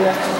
Good